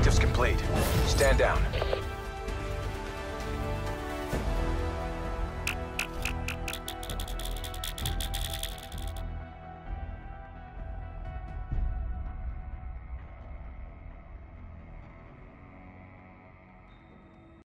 Objectives complete. Stand down.